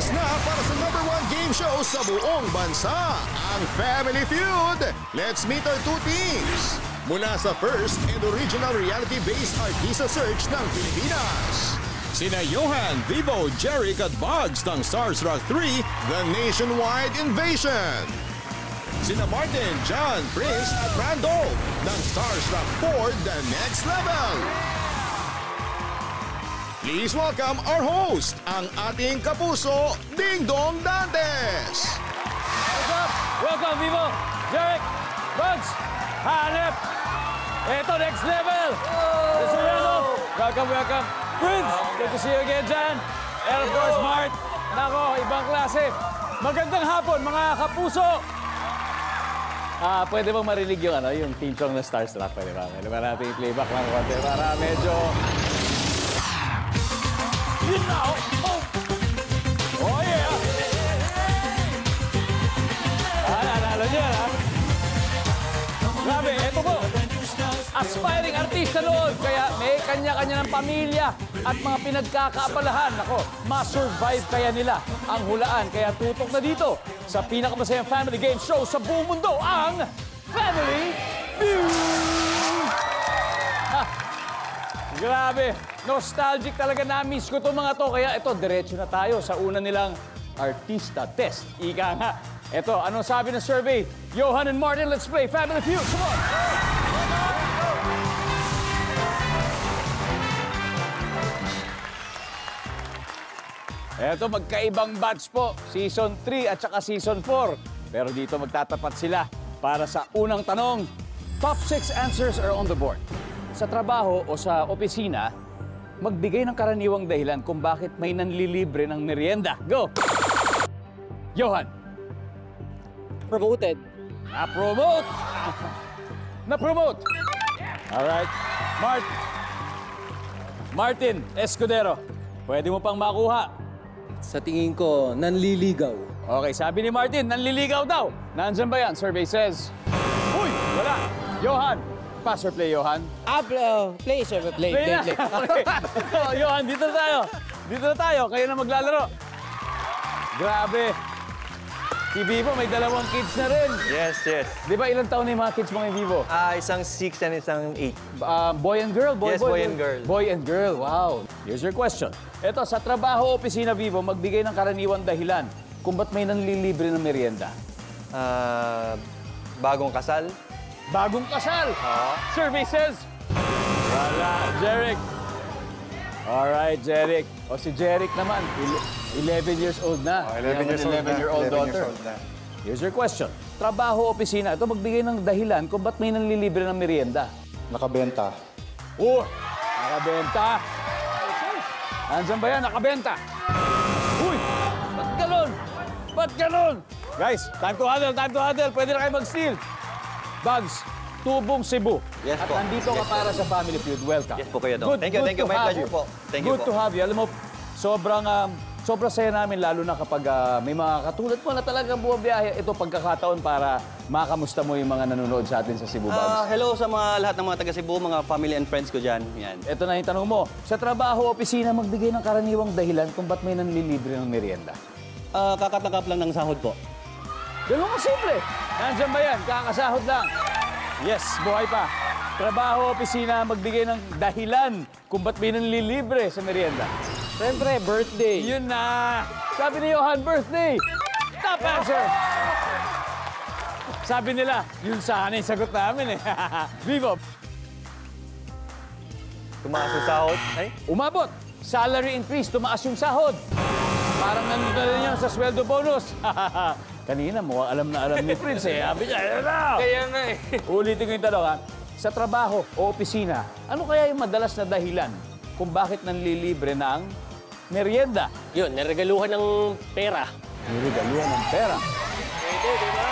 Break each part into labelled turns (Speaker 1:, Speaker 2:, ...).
Speaker 1: Oras na para sa number one game show sa buong bansa, ang Family Feud. Let's meet our two teams. Mula sa first and original reality-based artista search ng Pilipinas. Sina Johan, Vivo, Jeric at Bugs ng Stars Rock 3, The Nationwide Invasion. Sina Martin, John, Prince at Randolph ng Stars Rock 4, The Next Level. Please welcome our host, ang ating kapuso, Ding Dong Dantes.
Speaker 2: What's up? Welcome, Vivo! Jeric! Bugs! Hanep! Ito, next level! Desoriano! Welcome, welcome! Prince! Good to see you again, Jan! And of course, Mart! Nako, ibang klase! Magandang hapon, mga kapuso! Ah, pwede bang marinig yung ano, yung team song ng Starstruck? Pwede ba? Pwede ba natin i-playback lang konti para medyo... Yun na! Oh! Oh? Grabe, eto po. Aspiring artista noon, kaya may kanya-kanya ng pamilya at mga pinagkakaabalahan. Ako, ma-survive kaya nila ang hulaan. Kaya tutok na dito sa pinakamasayang family game show sa buong mundo, ang Family Feud! Grabe, nostalgic talaga na-miss ko itong mga to. Kaya ito, diretso na tayo sa una nilang artista test. Ika nga. Ito, anong sabi ng survey? Johan and Martin, let's play Family Feud. Come on! Eto, magkaibang batch po. Season 3 at saka Season 4. Pero dito magtatapat sila para sa unang tanong. Top 6 answers are on the board. Sa trabaho o sa opisina, magbigay ng karaniwang dahilan kung bakit may nanlilibre ng merienda. Go! Johan,
Speaker 3: promoted.
Speaker 2: na-promote! na-promote! Alright. Mart. Martin Escudero, pwede mo pang makuha.
Speaker 3: Sa tingin ko, nanliligaw.
Speaker 2: Okay, sabi ni Martin, nanliligaw daw. Nandyan ba yan? Survey says... Uy, wala. Johan, pass or play, Johan?
Speaker 3: Ah, play, oh, play, sir. Play, play,
Speaker 2: na.
Speaker 3: play.
Speaker 2: Okay. Oh, Johan, dito na tayo. Dito na tayo. Kayo na maglalaro. Grabe. Si Vivo, may dalawang kids na rin.
Speaker 4: Yes, yes.
Speaker 2: Di ba ilang taon na yung mga kids mo kay Vivo?
Speaker 4: Ah, isang 6 and isang 8.
Speaker 2: Uh, boy and girl? Boy,
Speaker 4: Yes, boy and girl.
Speaker 2: Boy and girl, wow. Here's your question. Ito, sa trabaho o opisina Vivo, magbigay ng karaniwang dahilan kung ba't may nanlilibre ng merienda.
Speaker 4: Ah, bagong kasal.
Speaker 2: Bagong kasal.
Speaker 4: Oo.
Speaker 2: Survey says... Wala, Jeric. Alright, Jeric. O si Jeric naman, il- 11 years old na.
Speaker 5: Oh, 11
Speaker 2: He has
Speaker 5: years
Speaker 2: an
Speaker 5: old
Speaker 2: 11
Speaker 5: na.
Speaker 2: year old
Speaker 5: 11
Speaker 2: daughter.
Speaker 5: years old na.
Speaker 2: Here's your question. Trabaho o opisina, ito magbigay ng dahilan kung ba't may nanlilibre ng merienda.
Speaker 5: Nakabenta.
Speaker 2: Oh, nakabenta. Andyan ba yan? Nakabenta. Uy, ba't ganun? Ba't ganun? Guys, time to huddle, time to huddle. Pwede na kayo mag-steal. Bugs, Tubong Cebu.
Speaker 4: Yes
Speaker 2: At
Speaker 4: po.
Speaker 2: nandito ka
Speaker 4: Yes
Speaker 2: para sa Family Feud. Welcome.
Speaker 4: Yes po, Kuya Dong. Thank you, thank you. My pleasure
Speaker 2: you.
Speaker 4: po. Thank you
Speaker 2: good
Speaker 4: po.
Speaker 2: to have you. Alam mo, sobrang, um, sobrang saya namin lalo na kapag ah, may mga katulad mo na talagang bumabiyahe. Ito pagkakataon para makamusta mo yung mga nanonood sa atin sa Cebu Bugs.
Speaker 6: Ah, hello sa mga lahat ng mga taga Cebu, mga family and friends ko dyan. Yan.
Speaker 2: Ito na yung tanong mo. Sa trabaho opisina, magbigay ng karaniwang dahilan kung ba't may nanlilibre ng merienda.
Speaker 6: Ah, kakatanggap lang ng sahod po.
Speaker 2: Ganun ka simple. Nandyan ba yan? Kakasahod lang. Yes, buhay pa. Trabaho opisina, magbigay ng dahilan kung ba't may nanlilibre sa merienda.
Speaker 3: Siyempre, birthday.
Speaker 2: Yun na! Sabi ni Johan, birthday! Top answer! Sabi nila, yun sana yung sagot namin eh. Vivo,
Speaker 4: Tumaas yung sahod. Ay,
Speaker 2: umabot. Salary increase, tumaas yung sahod. Parang nandun na rin yan sa sweldo bonus. Kanina, mukhang alam na alam ni Prince eh. Sabi niya, "Ayan na!"
Speaker 3: Kaya nga eh.
Speaker 2: Ulitin ko yung tanong ha. Sa trabaho o opisina, ano kaya yung madalas na dahilan kung bakit nanlilibre ng merienda?
Speaker 3: Yun, naregaluhan ng pera.
Speaker 2: Nirigaluhan ng pera.
Speaker 3: Pwede, di ba?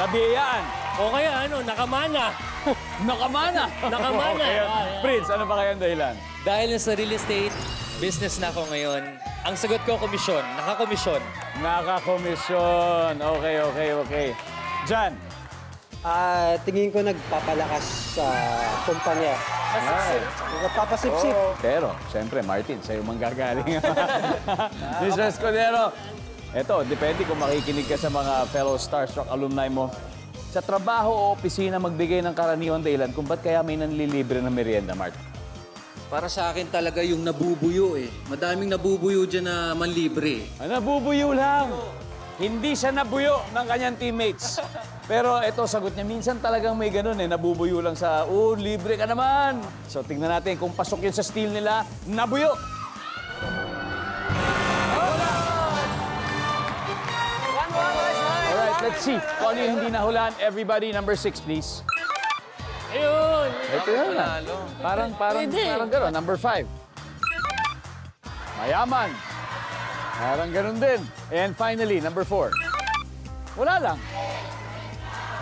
Speaker 2: Nabiyayaan.
Speaker 3: O kaya ano, nakamana.
Speaker 2: Nakamana.
Speaker 3: Nakamana.
Speaker 2: Okay.
Speaker 3: Ah.
Speaker 2: Prince, ano ba kaya ang dahilan?
Speaker 7: Dahil sa real estate business na ako ngayon, ang sagot ko komisyon, nakakomisyon.
Speaker 2: Nakakomisyon. Okay, okay, okay. Jan,
Speaker 8: Ah, tingin ko nagpapalakas sa kumpanya. Nagpapasipsip.
Speaker 2: Pero, siyempre, Martin, sa'yo manggagaling. Mr. Escudero, Eto, depende kung makikinig ka sa mga fellow Starstruck alumni mo. Sa trabaho o opisina, magbigay ng karaniwang dahilan kung ba't kaya may nanlilibre ng merienda, Mark.
Speaker 7: Para sa akin talaga yung nabubuyo eh. Madaming nabubuyo dyan na manlibre.
Speaker 2: Ah, nabubuyo lang. Hindi siya nabuyo ng kanyang teammates. Pero ito, sagot niya, minsan talagang may ganun eh, nabubuyo lang sa, oh, libre ka naman. So tingnan natin kung pasok yun sa steal nila, nabuyo. Alright, let's see. Kung ano yung hindi nahulaan, everybody, number six, please.
Speaker 3: Ayun.
Speaker 2: Ito yun. Parang, parang,
Speaker 3: Pwede.
Speaker 2: parang gano'n. Number five. Mayaman. Parang gano'n din. And finally, number four. Wala lang.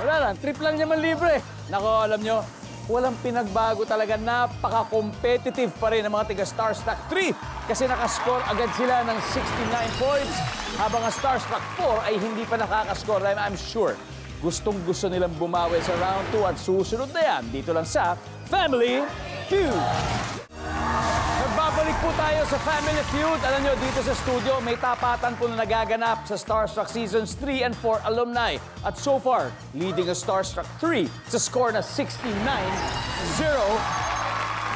Speaker 2: Wala lang. Trip lang niya man libre. Nako, alam nyo, walang pinagbago talaga. Napaka-competitive pa rin ang mga tiga Starstruck 3 kasi nakascore agad sila ng 69 points habang ang Starstruck 4 ay hindi pa nakakascore. I'm, I'm sure gustong gusto nilang bumawi sa round 2 at susunod na yan dito lang sa Family Feud. Nagbabalik po tayo sa Family Feud. Alam nyo, dito sa studio, may tapatan po na nagaganap sa Starstruck Seasons 3 and 4 alumni. At so far, leading ang Starstruck 3 sa score na 69-0.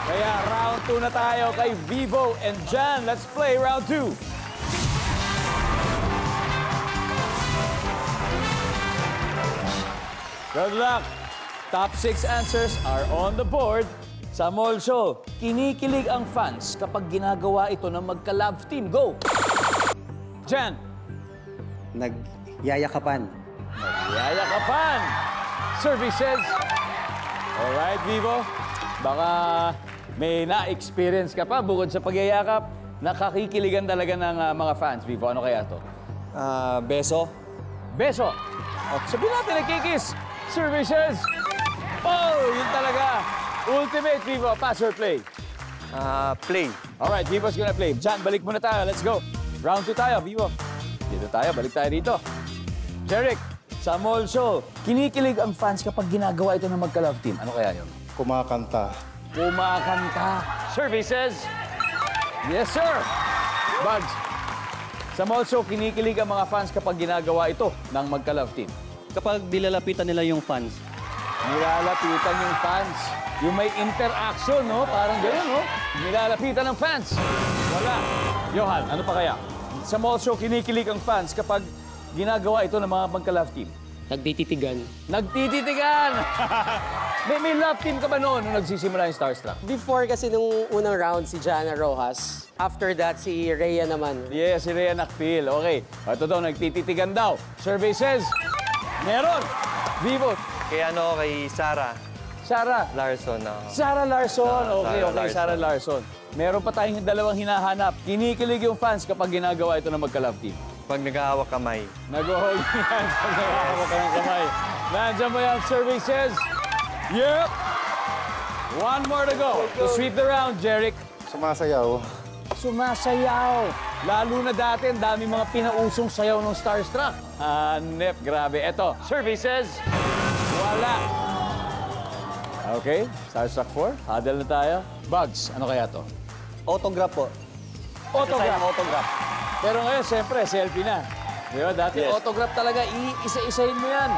Speaker 2: Kaya round 2 na tayo kay Vivo and Jan. Let's play round 2. Good luck! Top 6 answers are on the board. Sa mall show, kinikilig ang fans kapag ginagawa ito ng magka-love team. Go! Jan,
Speaker 8: Nagyayakapan.
Speaker 2: yayakapan. Services. Alright, Vivo. Baka may na-experience ka pa bukod sa pagyayakap. Nakakikiligan talaga ng ah, mga fans, Vivo. Ano kaya to?
Speaker 4: Ah, beso.
Speaker 2: Beso. O, sabihin natin, nagkikis. Services. Oh, yun talaga. Ultimate, Vivo. Pass or play?
Speaker 4: Ah, play.
Speaker 2: Alright, Vivo's gonna play. Jan, balik muna tayo. Let's go. Round 2 tayo, Vivo. Dito tayo, balik tayo dito. Jeric, sa mall show, kinikilig ang fans kapag ginagawa ito ng magka-love team. Ano kaya yun?
Speaker 5: kumakanta.
Speaker 2: Kumakanta. Services. Yes, sir. Bugs. Sa mall show, kinikilig ang mga fans kapag ginagawa ito ng magka-love team.
Speaker 6: Kapag dilalapitan nila yung fans,
Speaker 2: Nilalapitan yung fans. Yung may interaction, no? Parang gano'n, no? Nilalapitan ng fans. Wala. Johan, ano pa kaya? Sa mall show, kinikilig ang fans kapag ginagawa ito ng mga magka-love team.
Speaker 3: Nagtititigan.
Speaker 2: Nagtititigan! may, may love team ka ba noon nung nagsisimula yung Starstruck?
Speaker 8: Before kasi nung unang round si Jana Rojas. After that, si Rhea naman.
Speaker 2: Yes, si Rhea Nakpil. Okay. Ito daw, nagtititigan daw. Survey says, meron. Vivo.
Speaker 4: Kay ano, kay Sarah
Speaker 2: Sarah.
Speaker 4: Larson. ah.
Speaker 2: Sarah Larson.
Speaker 4: Sarah-
Speaker 2: Okay,
Speaker 4: Sarah
Speaker 2: okay,
Speaker 4: Larson.
Speaker 2: Sarah Larson. Meron pa tayong dalawang hinahanap. Kinikilig yung fans kapag ginagawa ito ng magka-love team.
Speaker 4: Pag nag-aawak kamay.
Speaker 2: Nag-hold hands pag nakakawak ka ng kamay. Nandiyan mo yan, says, Yep! One more to go. To sweep the round, Jeric.
Speaker 5: Sumasayaw.
Speaker 2: Sumasayaw. Lalo na dati, ang dami mga pinausong sayaw ng Starstruck. Hanep, grabe. Eto, says, wala. Okay, Starstruck 4. Huddle na tayo. Bugs, ano kaya to?
Speaker 6: autograph po.
Speaker 2: Autograph.
Speaker 6: Autograph.
Speaker 2: Pero ngayon, siyempre, selfie na. Di ba? Dati,
Speaker 6: Yes.
Speaker 2: autograph talaga. Iisa-isahin mo yan.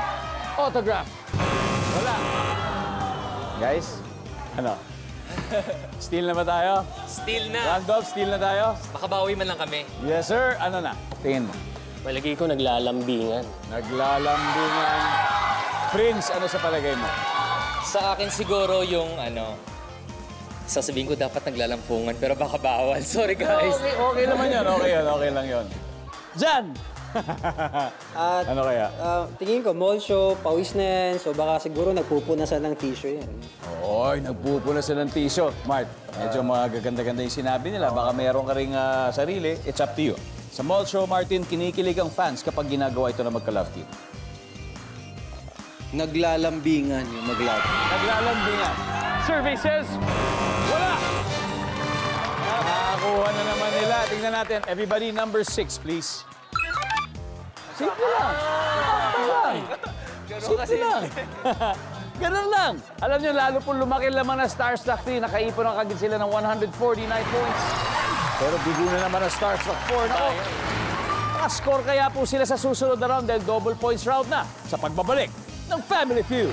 Speaker 2: Autograph. Wala. Guys, ano? Steal na ba tayo?
Speaker 7: Still na.
Speaker 2: Randolph, steal na tayo?
Speaker 7: Makabawi man lang kami.
Speaker 2: Yes, sir. Ano na? Tingin mo.
Speaker 3: Palagi ko naglalambingan.
Speaker 2: Naglalambingan. Prince, ano sa palagay mo?
Speaker 7: Sa akin siguro yung ano, sasabihin ko dapat naglalampungan pero baka bawal. Sorry guys.
Speaker 2: Okay, okay naman yan. Okay yan. Okay lang yun. Jan!
Speaker 8: At
Speaker 2: ano kaya?
Speaker 8: ah, tingin ko, mall show, pawis na yan. So baka siguro nagpupunasan ng tissue yan.
Speaker 2: Oy, nagpupuna sila ng t-shirt. Mart, medyo mga gaganda-ganda yung sinabi nila. Baka mayroon ka ring ah, sarili. It's up to you. Sa mall show, Martin, kinikilig ang fans kapag ginagawa ito na magka-love team.
Speaker 6: Naglalambingan yung mag-love.
Speaker 2: Naglalambingan. Survey says, wala! Nakakuha na naman nila. Tingnan natin. Everybody, number six, please. Simple lang. Simple lang. Simple lang. Ganun lang. Alam niyo, lalo po lumaki laman ng Starstruck 3. Nakaipon ang kagad sila ng 149 points. Pero bigo na naman ang Starstruck 4. Nako. Makakascore kaya po sila sa susunod na round dahil double points round na sa pagbabalik ng Family Feud.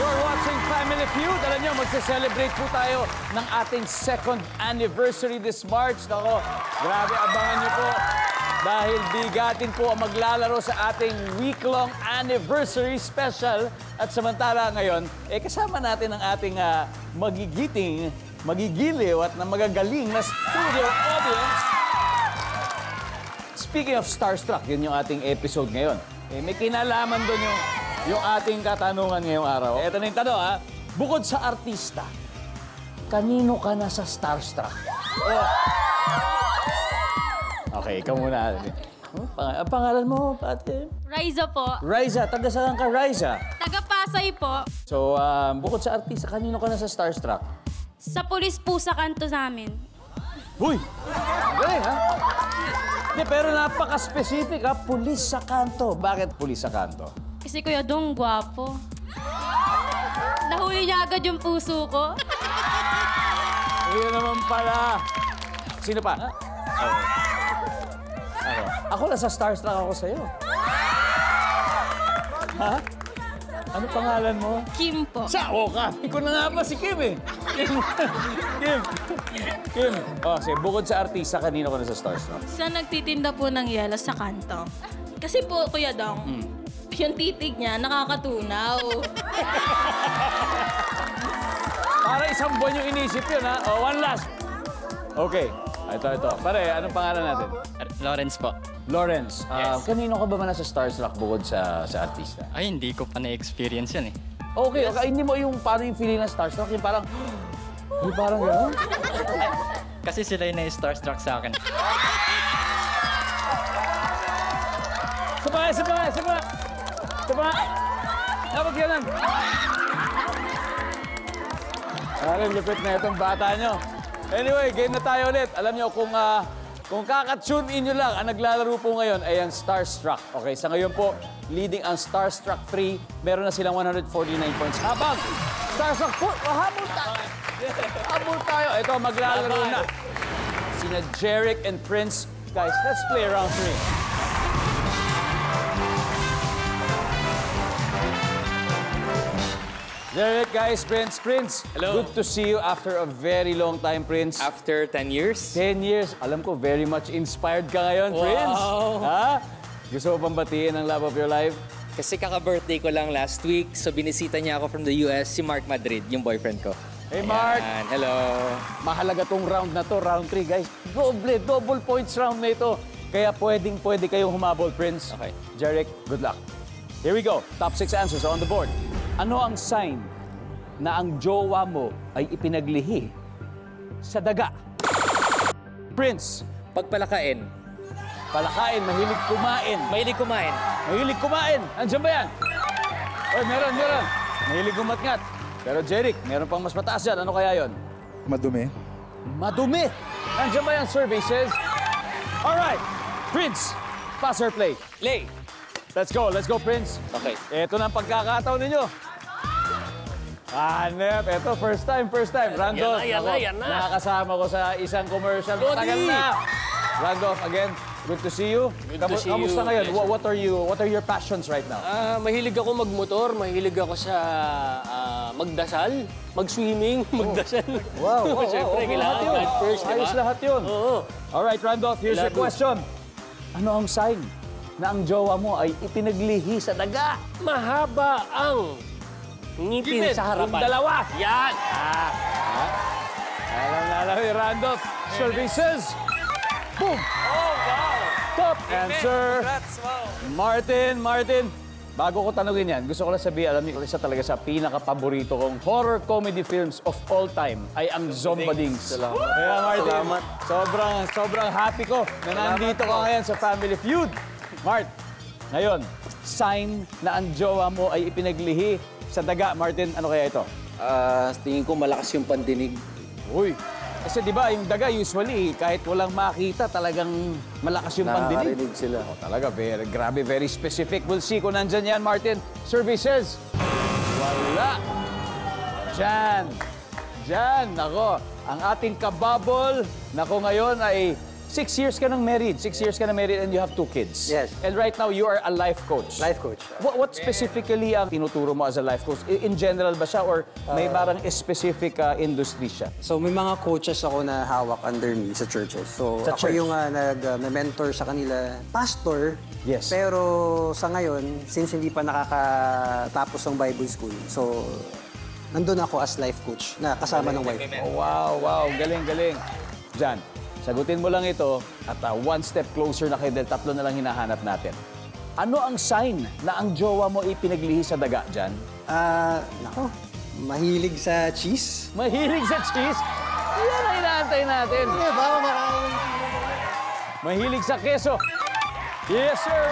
Speaker 2: You're watching Family Feud. Alam nyo, magse-celebrate po tayo ng ating second anniversary this March. Nako, grabe, abangan nyo po. Dahil bigatin po ang maglalaro sa ating week-long anniversary special. At samantala ngayon, eh kasama natin ang ating ah, magigiting, magigiliw at na magagaling na studio audience. Speaking of starstruck, yun yung ating episode ngayon. Eh, may kinalaman doon yung, yung ating katanungan ngayong araw. Ito na yung tanong, ha? Bukod sa artista, kanino ka na sa starstruck? Oh. Okay, ikaw muna. Oh, pang- ang pangalan mo, pate?
Speaker 9: Riza po.
Speaker 2: Riza, taga saan ka, Riza?
Speaker 9: Taga Pasay po.
Speaker 2: So, um, bukod sa artista, kanino ka na sa starstruck?
Speaker 9: Sa pulis po sa kanto namin.
Speaker 2: Uy! Galing, ha? Hindi, pero napaka-specific, ha? Pulis sa kanto. Bakit pulis sa kanto?
Speaker 9: Kasi Kuya Dong, gwapo. Nahuli niya agad yung puso ko.
Speaker 2: Ayun naman pala. Sino pa? Ha? Ako. Nasa starstruck ako sa'yo. Ha? Ano pangalan mo?
Speaker 9: Kim po.
Speaker 2: Sa o ka. Ikaw na nga ba si Kim eh. Kim. Kim. Kim. Oh, sige, bukod sa artista, kanino ka na sa starstruck?
Speaker 10: Sa nagtitinda po ng yelo sa kanto. Kasi po, Kuya Dong,
Speaker 2: Hmm.
Speaker 10: yung titig niya nakakatunaw.
Speaker 2: Para isang buwan yung inisip yun, ha? Oh, one last. Okay. Ito, ito. Pare, anong pangalan natin?
Speaker 3: Lawrence po.
Speaker 2: Lawrence. ah, Kanino ka ba man nasa starstruck bukod sa sa artista?
Speaker 3: Ay, hindi ko pa na-experience yan eh.
Speaker 2: Okay, okay. Hindi mo yung paano yung feeling ng starstruck, yung parang... Yung parang gano'n?
Speaker 3: Kasi sila yung na-starstruck sa akin.
Speaker 2: Saba, saba, saba! Saba! Dapat ganun! Alam, lupit na itong bata nyo. Anyway, game na tayo ulit. Alam nyo, kung, ah, kung kakatune in nyo lang, ang naglalaro po ngayon ay ang Starstruck. Okay, sa ngayon po, leading ang Starstruck 3. Meron na silang 149 points. Habang Starstruck 4, oh, habol tayo. Habol tayo. Ito, maglalaro na. Sina Jeric and Prince. Guys, let's play round 3. Derek, guys, Prince, Prince.
Speaker 7: Hello.
Speaker 2: Good to see you after a very long time, Prince.
Speaker 7: After 10 years,
Speaker 2: 10 years. Alam ko, very much inspired ka ngayon,
Speaker 7: Wow.
Speaker 2: Prince. Ha? Gusto mo pang batiin ang love of your life?
Speaker 7: kasi kaka-birthday ko lang last week, so binisita niya ako from the US, si Mark Madrid, yung boyfriend ko.
Speaker 2: Hey, Mark.
Speaker 7: Ayan, hello.
Speaker 2: Mahalaga tong round na to, round 3, guys. Doble, double points round na ito. Kaya pwedeng pwede kayong humabol, Prince.
Speaker 7: Okay.
Speaker 2: Jarek, good luck. Here we go. Top 6 answers on the board. Ano ang sign na ang jowa mo ay ipinaglihi sa daga? Prince,
Speaker 7: Pagpalakain,
Speaker 2: palakain, mahilig kumain.
Speaker 7: mahilig kumain.
Speaker 2: Mahilig kumain. Andiyan ba yan? Oy, meron, meron. Mahilig kumatngat. Pero Jeric, meron pang mas mataas yan. Ano kaya yon?
Speaker 5: Madumi.
Speaker 2: Madumi. Andiyan ba yung survey says? All right, Prince, pass or play?
Speaker 7: Play.
Speaker 2: Let's go, let's go, Prince.
Speaker 7: Okay.
Speaker 2: Ito na ang pagkakataon ninyo. Hanep, ito, first time, first time. Randolph,
Speaker 3: Yan na,
Speaker 2: ako,
Speaker 3: yan na.
Speaker 2: nakakasama ko sa isang commercial. Matagal na. Randolph, again, good to see you.
Speaker 3: Good to
Speaker 2: Kamu-
Speaker 3: see
Speaker 2: Kamusta
Speaker 3: you.
Speaker 2: ngayon?
Speaker 3: Yes.
Speaker 2: What, what are you, what are your passions right now?
Speaker 3: Ah, mahilig ako magmotor, mahilig ako sa ah, magdasal, mag-swimming, magdasal.
Speaker 2: Wow, wow, wow,
Speaker 3: Siyempre,
Speaker 2: okay,
Speaker 3: kailangan
Speaker 2: lahat yun.
Speaker 3: God first, di
Speaker 2: Ayos lahat yun.
Speaker 3: Oo.
Speaker 2: Alright, Randolph, here's your
Speaker 3: Love you.
Speaker 2: question. Ano ang sign na ang jowa mo ay ipinaglihi sa daga?
Speaker 3: Mahaba ang ngipin
Speaker 2: Ngipin,
Speaker 3: sa harapan.
Speaker 2: yung dalawa.
Speaker 3: Yan!
Speaker 2: Alam na alam ni Randolph. Services. Boom!
Speaker 3: Oh, wow!
Speaker 2: Top answer.
Speaker 3: Congrats, wow!
Speaker 2: Martin, Martin. Bago ko tanungin yan, gusto ko lang sabihin, alam niyo, isa talaga sa pinaka-paborito kong horror comedy films of all time ay ang Zombadings. Salamat. Kaya Martin,
Speaker 6: Salamat.
Speaker 2: sobrang, sobrang happy ko na nandito ka ngayon sa Family Feud. Mart, ngayon, sign na ang jowa mo ay ipinaglihi sa daga. Martin, ano kaya ito?
Speaker 6: Ah, tingin ko malakas yung pandinig.
Speaker 2: Uy, kasi di ba yung daga usually kahit walang makita talagang malakas yung pandinig.
Speaker 6: Nakakarinig sila.
Speaker 2: Oh, talaga, very, grabe, very specific. We'll see kung nandyan yan, Martin. Services. Wala. Diyan. Diyan, nako. Ang ating kababol, nako ngayon ay Six years ka nang married. Six years ka na married and you have two kids.
Speaker 8: Yes.
Speaker 2: And right now, you are a life coach.
Speaker 8: Life coach.
Speaker 2: What, what specifically ang tinuturo mo as a life coach? In general ba siya or may parang specific uh, industry siya?
Speaker 8: So may mga coaches ako na hawak under me sa churches. So
Speaker 2: Sa
Speaker 8: ako
Speaker 2: church?
Speaker 8: yung uh, nag-mentor sa kanila. Pastor,
Speaker 2: Yes.
Speaker 8: pero sa ngayon, since hindi pa nakakatapos ng Bible school, so nandun ako as life coach na kasama ng wife ko.
Speaker 2: Oh, wow, wow. Galing, galing. Jan, sagutin mo lang ito at uh, one step closer na kayo dahil tatlo na lang hinahanap natin. Ano ang sign na ang jowa mo ipinaglihi sa daga, Jan?
Speaker 8: Ah, nako, mahilig sa cheese.
Speaker 2: Mahilig sa cheese? Yan ang inaantay natin.
Speaker 8: Eh, baka maraming...
Speaker 2: Mahilig sa keso. Yes, sir.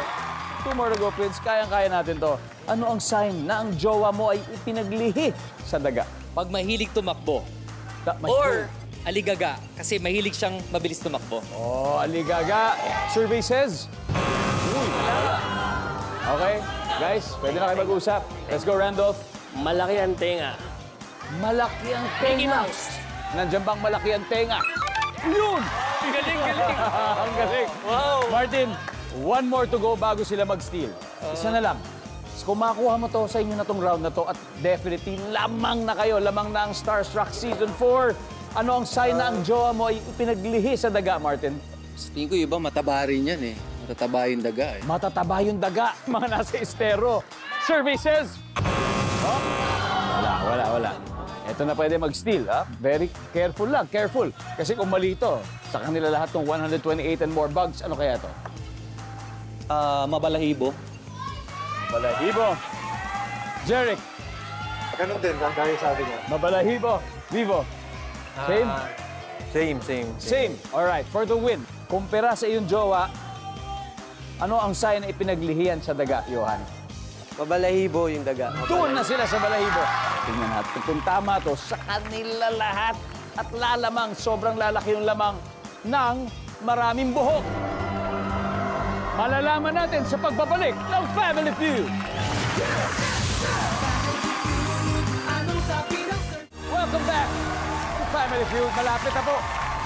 Speaker 2: Two more to go, Prince. Kayang-kaya natin to. Ano ang sign na ang jowa mo ay ipinaglihi sa daga?
Speaker 7: Pag mahilig tumakbo.
Speaker 2: Ta-
Speaker 7: Or aligaga. Kasi mahilig siyang mabilis tumakbo.
Speaker 2: Oh, aligaga. Survey says... Uy. Okay, guys, pwede na kayo mag-usap. Let's go, Randolph.
Speaker 3: Malaki ang tenga.
Speaker 2: Malaki ang
Speaker 3: Mickey
Speaker 2: tenga.
Speaker 3: Mouse.
Speaker 2: Nandiyan bang malaki ang tenga? Yun!
Speaker 3: Galing, galing.
Speaker 2: ang galing.
Speaker 3: Wow.
Speaker 2: Martin, one more to go bago sila mag-steal. Isa na lang. So, kung makuha mo to sa inyo na tong round na to at definitely lamang na kayo, lamang na ang Starstruck Season 4. Ano ang sign na ang jowa mo ay ipinaglihi sa daga, Martin?
Speaker 11: Tingin ko, iba mataba rin yan eh. Matataba yung daga eh.
Speaker 2: Matataba yung daga, mga nasa estero. Survey says... Oh, wala, wala, wala. Ito na pwede mag-steal, ha? Very careful lang, careful. Kasi kung mali ito, sa kanila lahat ng 128 and more bugs, ano kaya to?
Speaker 6: Ah, mabalahibo.
Speaker 2: Balahibo. Jeric,
Speaker 5: Ganun din, ang gaya sabi niya.
Speaker 2: Mabalahibo. Vivo. Same?
Speaker 4: Same, same.
Speaker 2: Same. Alright, for the win. Kumpira sa iyong jowa, ano ang sign na ipinaglihiyan sa daga, Johan?
Speaker 8: Mabalahibo yung daga.
Speaker 2: Doon na sila sa balahibo. Tingnan natin kung tama to sa kanila lahat at lalamang, sobrang lalaki yung lamang ng maraming buhok. Malalaman natin sa pagbabalik ng Family Feud. Welcome back Family Feud. Malapit na po.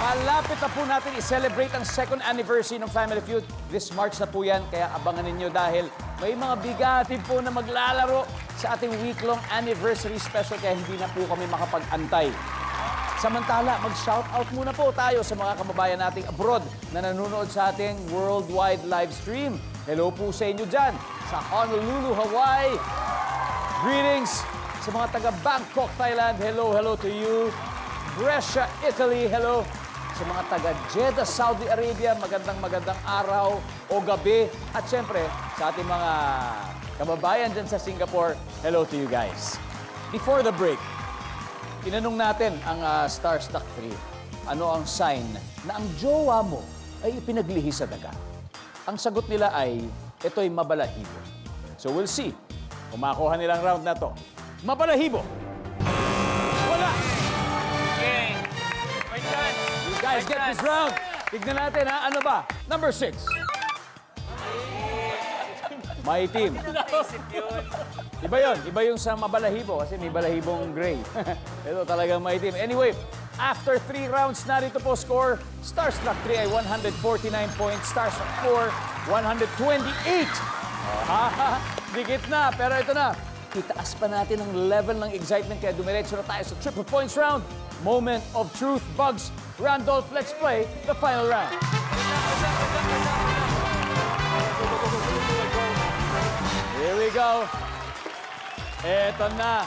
Speaker 2: Malapit na po natin i-celebrate ang second anniversary ng Family Feud. This March na po yan, kaya abangan ninyo dahil may mga bigatin po na maglalaro sa ating week-long anniversary special kaya hindi na po kami makapag-antay. Samantala, mag-shoutout muna po tayo sa mga kababayan nating abroad na nanonood sa ating worldwide live stream. Hello po sa inyo dyan sa Honolulu, Hawaii. Greetings sa mga taga Bangkok, Thailand. Hello, hello to you. Brescia, Italy. Hello. Sa mga taga Jeddah, Saudi Arabia. Magandang magandang araw o gabi. At syempre, sa ating mga kababayan dyan sa Singapore. Hello to you guys. Before the break, Tinanong natin ang ah, Starstruck 3, ano ang sign na ang jowa mo ay ipinaglihi sa daga? Ang sagot nila ay, ito'y mabalahibo. So we'll see kung makuha nilang round na to. Mabalahibo! Guys get this round. Tignan natin ha, ano ba? Number six. Maitim. Iba yon, iba yung sa mabalahibo kasi may balahibong gray. Ito talagang maitim. Anyway, after three rounds, narito po score. Starstruck 3 ay 149 points. Starstruck 4, 128. Ah, dikit na, pero ito na. Itaas pa natin ang level ng excitement kaya dumiretso na tayo sa triple points round. Moment of truth, Bugs. Randolph, let's play the final round. Here we go. Eto na.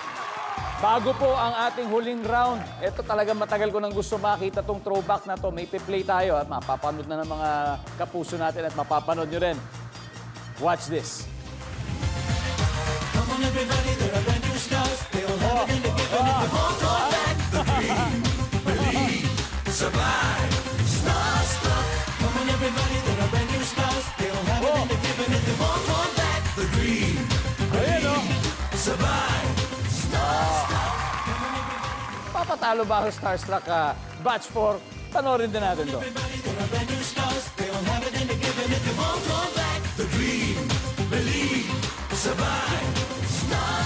Speaker 2: Bago po ang ating huling round, ito talaga matagal ko nang gusto makita tong throwback na to. May play tayo at mapapanood na ng mga kapuso natin at mapapanood nyo rin. Watch this. survive. Starstruck, come on everybody, they're brand new stars. They don't have they won't back the survive. Starstruck. Papatalo ba ang Starstruck uh, Batch 4? Panorin din natin to. Survive. Star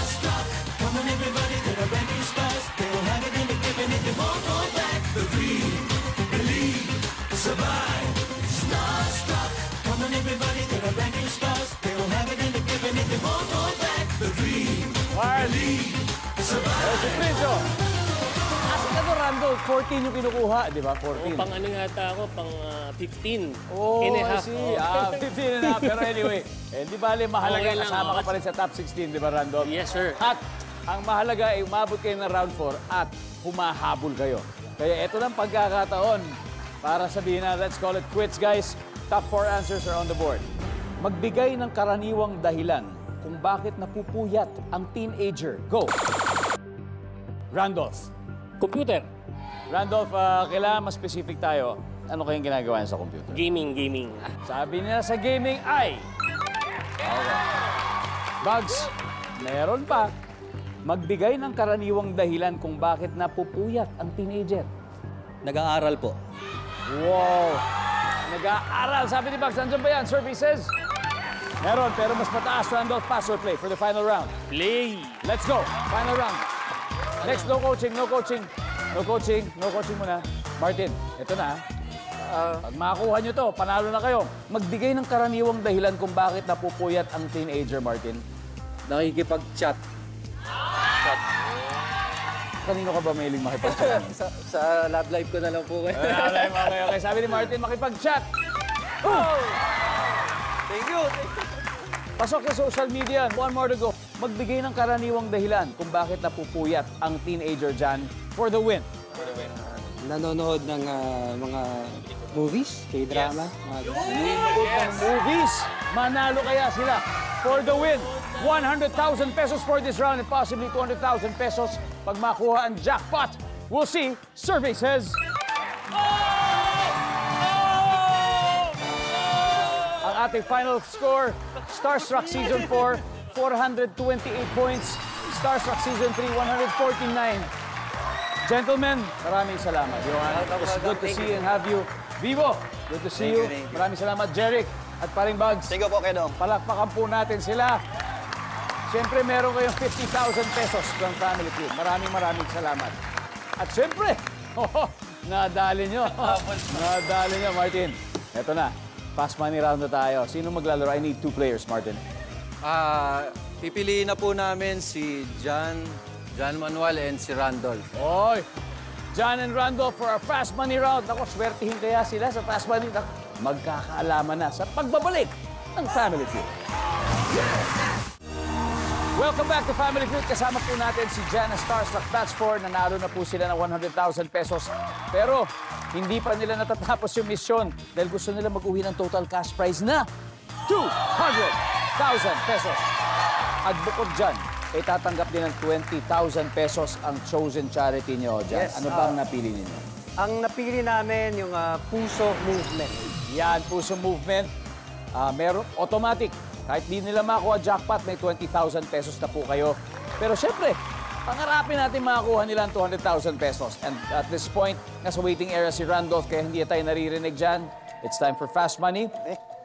Speaker 2: 14 yung kinukuha, di ba? 14.
Speaker 3: Pang ano yata ako, pang ah, 15.
Speaker 2: Oh,
Speaker 3: and a
Speaker 2: I
Speaker 3: half.
Speaker 2: see.
Speaker 3: Oh.
Speaker 2: Ah, 15 and a half. Pero anyway, eh, di bali, mahalaga
Speaker 3: Okay
Speaker 2: kasama
Speaker 3: oh.
Speaker 2: ka pa rin sa top 16, di ba, Randolph?
Speaker 3: Yes, sir.
Speaker 2: At ang mahalaga ay umabot kayo ng round 4 at humahabol kayo. Kaya ito ng pagkakataon para sabihin na, let's call it quits, guys. Top 4 answers are on the board. Magbigay ng karaniwang dahilan kung bakit napupuyat ang teenager. Go! Randolph.
Speaker 3: Computer.
Speaker 2: Randolph, ah, kailangan mas specific tayo. Ano kayong ginagawa niya sa computer?
Speaker 3: Gaming, gaming.
Speaker 2: Sabi nila sa gaming ay... Okay. Bugs, meron pa. Magbigay ng karaniwang dahilan kung bakit napupuyat ang teenager.
Speaker 6: Nag-aaral po.
Speaker 2: Wow! Nag-aaral. Sabi ni Bugs, nandiyan ba yan? Services? Meron, pero mas mataas. Randolph, pass or play for the final round.
Speaker 3: Play.
Speaker 2: Let's go. Final round. Next, no coaching, no coaching. No coaching, no coaching muna. Martin, ito na. ah. Pag makakuha nyo to, panalo na kayo. Magbigay ng karaniwang dahilan kung bakit napupuyat ang teenager, Martin.
Speaker 11: Nakikipag-chat.
Speaker 2: Kanino ka ba mailing makipag-chat?
Speaker 11: sa, sa love life ko na lang po.
Speaker 2: okay, okay, okay. Sabi ni Martin, makipag-chat.
Speaker 11: Thank you.
Speaker 2: Pasok sa social media. One more to go. Magbigay ng karaniwang dahilan kung bakit napupuyat ang teenager dyan for the win.
Speaker 8: Nanonood ng ah, mga movies, K-drama. mga ganun.
Speaker 2: ng movies. Manalo kaya sila for the win. 100,000 pesos for this round and possibly 200,000 pesos pag makuha ang jackpot. We'll see. Survey says... Ang ating final score, Starstruck Season 4, 428 points. Starstruck Season 3, 149. Gentlemen, maraming salamat. Johan, it was good to see and have you. Vivo, good to see
Speaker 6: you.
Speaker 2: Maraming salamat, Jeric. At paring Bugs,
Speaker 6: you po, Kedong.
Speaker 2: palakpakan po natin sila. Siyempre, meron kayong 50,000 pesos from Family Feud. Maraming maraming salamat. At siyempre, oh, nadali nyo. nadali nyo, Martin. Eto na, fast money round na tayo. Sino maglalaro? I need two players, Martin.
Speaker 11: Ah, pipiliin na po namin si John, John Manuel and si Randolph.
Speaker 2: Oy! John and Randolph for our fast money round. Ako, swertihin kaya sila sa fast money. Naku, Magkakaalaman na sa pagbabalik ng Family Feud. Welcome back to Family Feud. Kasama po natin si Jan and Starstruck Batch 4. Nanalo na po sila ng 100,000 pesos. Pero hindi pa nila natatapos yung misyon dahil gusto nila mag-uwi ng total cash prize na 200,000 pesos. At bukod dyan, ay tatanggap din ng 20,000 pesos ang chosen charity nyo dyan.
Speaker 8: Yes,
Speaker 2: ano ba ang napili ninyo?
Speaker 8: Ang napili namin yung ah, Puso Movement.
Speaker 2: Yan, puso movement. Ah, meron, automatic. Kahit di nila makuha jackpot, may 20,000 pesos na po kayo. Pero syempre, pangarapin natin makakuha nila ang 200,000 pesos. And at this point, nasa waiting area si Randolph, kaya hindi tayo naririnig dyan. It's time for fast money.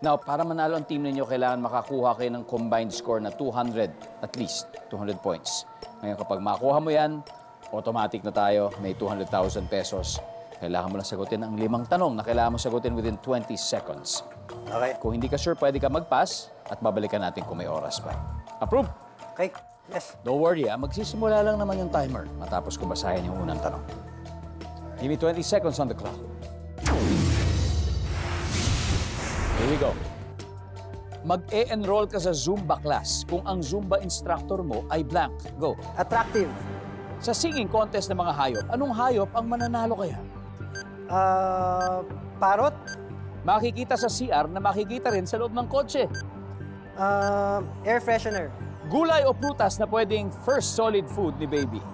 Speaker 2: Now, para manalo ang team ninyo, kailangan makakuha kayo ng combined score na 200, at least 200 points. Ngayon, kapag makuha mo yan, automatic na tayo, may 200,000 pesos. Kailangan mo lang sagutin ang limang tanong na kailangan mo sagutin within 20 seconds.
Speaker 8: Okay.
Speaker 2: Kung hindi ka sure, pwede ka mag-pass at babalikan natin kung may oras pa. Approve?
Speaker 8: Okay. Yes.
Speaker 2: Don't worry, ah. magsisimula lang naman yung timer matapos ko basahin yung unang tanong. Give me 20 seconds on the clock. Here we go. Mag-e-enroll ka sa Zumba class kung ang Zumba instructor mo ay blank. Go.
Speaker 8: Attractive.
Speaker 2: Sa singing contest ng mga hayop, anong hayop ang mananalo kaya?
Speaker 8: Ah, parot.
Speaker 2: Makikita sa CR na makikita rin sa loob ng kotse.
Speaker 8: Ah, air freshener.
Speaker 2: Gulay o prutas na pwedeng first solid food ni baby.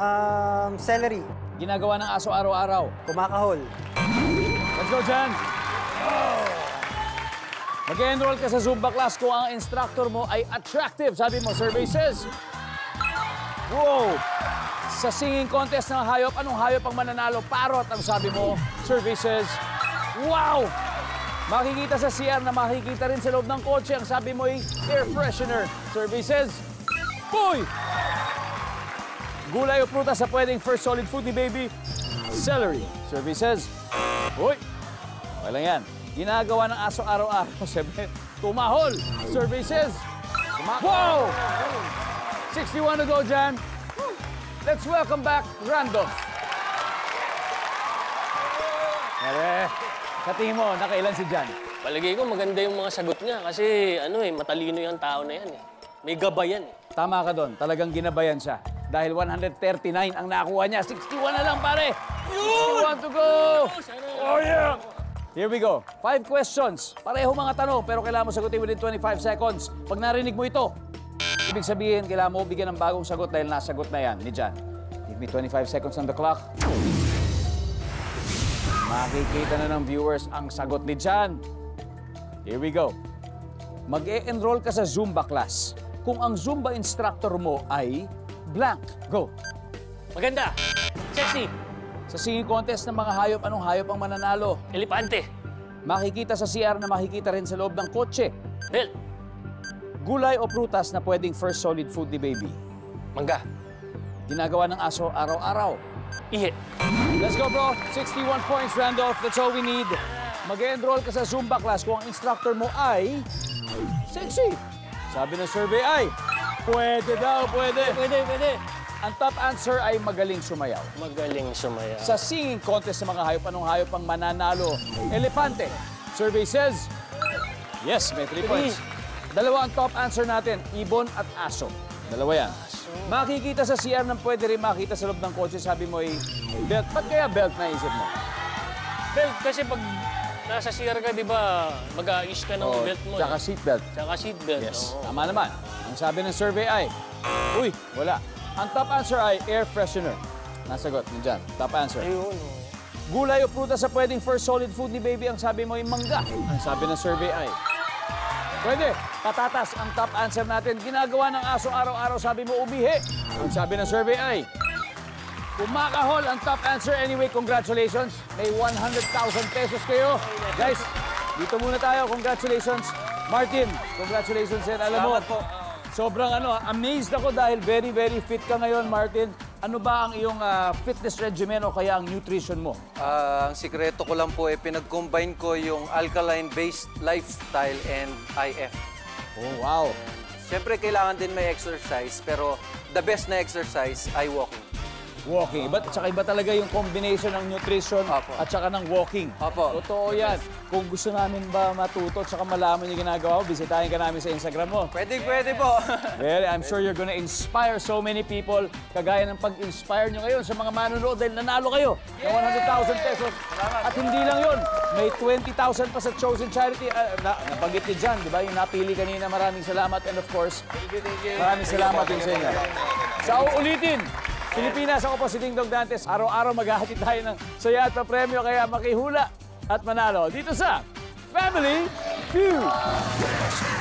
Speaker 8: Um, celery.
Speaker 2: Ginagawa ng aso araw-araw.
Speaker 8: Kumakahol.
Speaker 2: Let's go, Jan! Mag-enroll ka sa Zumba class kung ang instructor mo ay attractive. Sabi mo, survey says. Wow! Sa singing contest ng hayop, anong hayop ang mananalo? Parot ang sabi mo. Survey says. Wow! Makikita sa CR na makikita rin sa loob ng kotse. Ang sabi mo ay air freshener. Survey says. Boy! Gulay o prutas sa pwedeng first solid food ni baby. Celery. Survey says. Uy! Okay lang yan. Ginagawa ng aso araw-araw. Siyempre, tumahol. Says. Wow! 61 to go, Jan. let's welcome back Randolph. Pare, sa tingin mo, nakailan si Jan?
Speaker 3: Palagay ko maganda yung mga sagot niya kasi ano eh, matalino yung tao na yan eh. May gabayan eh.
Speaker 2: Tama ka doon, talagang ginabayan siya. Dahil 139 ang nakuha niya. 61 na lang, pare! 61 to go! Oh, yeah! Here we go. Five questions. Pareho mga tanong, pero kailangan mo sagutin within 25 seconds. Pag narinig mo ito, ibig sabihin, kailangan mo bigyan ng bagong sagot dahil nasagot na yan ni Jan. Give me 25 seconds on the clock. Makikita na ng viewers ang sagot ni Jan. Here we go. Mag-e-enroll ka sa Zumba class kung ang Zumba instructor mo ay blank. Go.
Speaker 3: Maganda. Sexy.
Speaker 2: Sa singing contest ng mga hayop, anong hayop ang mananalo?
Speaker 3: Elepante.
Speaker 2: Makikita sa CR na makikita rin sa loob ng kotse.
Speaker 3: Bel.
Speaker 2: Gulay o prutas na pwedeng first solid food ni baby.
Speaker 3: Mangga.
Speaker 2: Ginagawa ng aso araw-araw.
Speaker 3: Ihe.
Speaker 2: Let's go, bro. 61 points, Randolph. That's all we need. Mag-enroll ka sa Zumba class kung ang instructor mo ay... Sexy. Sabi ng survey ay... Pwede daw, pwede.
Speaker 3: Pwede, pwede.
Speaker 2: Ang top answer ay magaling sumayaw.
Speaker 3: Magaling sumaya.
Speaker 2: Sa singing contest sa mga hayop, anong hayop ang mananalo? Elepante. Survey says... Yes, may three points. Dalawa ang top answer natin, ibon at aso. Dalawa yan. Makikita sa CR ng pwede rin makita sa loob ng kotse, sabi mo ay belt. Ba't kaya belt na isip mo?
Speaker 3: Belt, kasi pag nasa CR ka, di ba, mag-aayos ka ng
Speaker 2: Oh,
Speaker 3: belt mo.
Speaker 2: Tsaka
Speaker 3: eh.
Speaker 2: seatbelt.
Speaker 3: Tsaka seatbelt.
Speaker 2: Yes,
Speaker 3: oo.
Speaker 2: tama naman. Ang sabi ng survey ay, uy, wala. Ang top answer ay air freshener. Nasagot, nandyan. Top answer.
Speaker 3: Ayun. oo.
Speaker 2: Gulay o prutas sa pwedeng first solid food ni baby, ang sabi mo ay mangga. Ang sabi ng survey ay, Pwede. Patatas ang top answer natin. Ginagawa ng aso araw-araw, sabi mo umihi. Ang sabi ng survey ay, kumakahol ang top answer. Anyway, congratulations. May 100,000 pesos kayo. Guys, dito muna tayo. Congratulations. Martin, congratulations din. Alam mo, sobrang ano, amazed ako dahil very, very fit ka ngayon, Martin. Ano ba ang iyong ah, fitness regimen o kaya ang nutrition mo?
Speaker 11: Ah, ang sikreto ko lang po ay pinag-combine ko yung alkaline-based lifestyle and IF.
Speaker 2: Oh, wow.
Speaker 11: Siyempre, kailangan din may exercise, pero the best na exercise ay walking.
Speaker 2: Walking. Iba, tsaka iba talaga yung combination ng nutrition
Speaker 11: Opo.
Speaker 2: at tsaka ng walking.
Speaker 11: Opo.
Speaker 2: Totoo yan. Kung gusto namin ba matuto at tsaka malaman yung ginagawa mo, bisitahin ka namin sa Instagram mo.
Speaker 11: Pwede, pwede po.
Speaker 2: Well, I'm sure you're gonna inspire so many people kagaya ng pag-inspire nyo ngayon sa mga manonood dahil nanalo kayo ng 100,000 pesos. At hindi lang yun, may 20,000 pa sa chosen charity. Uh, na, nabanggit ni John, di ba? Yung napili kanina, maraming salamat. And of course, maraming salamat din sa inyo. Sa uulitin, Pilipinas, ako po si Ding Dong Dantes. Araw-araw maghahatid tayo ng saya at premyo kaya makihula at manalo dito sa Family Feud.